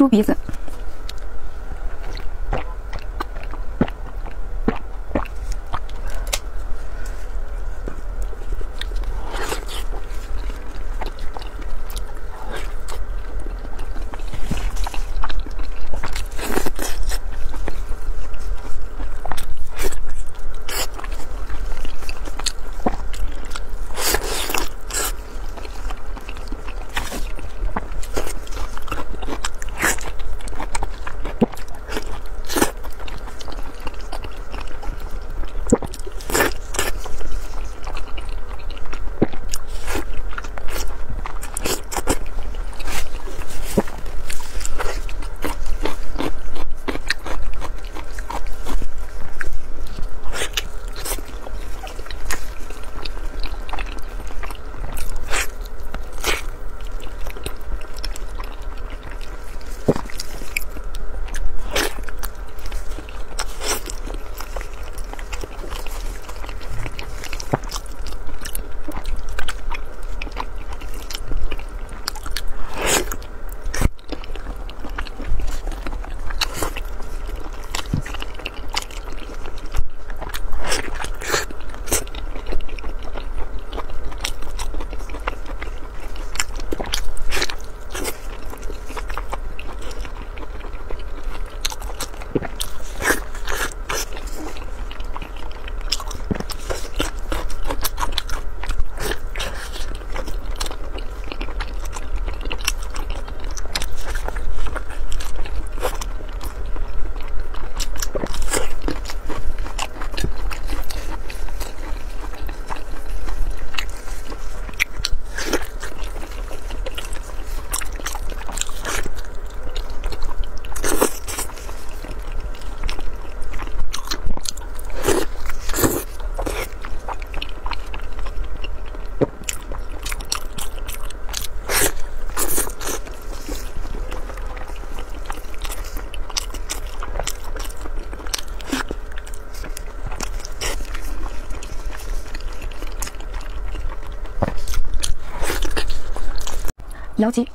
猪鼻子。妖姬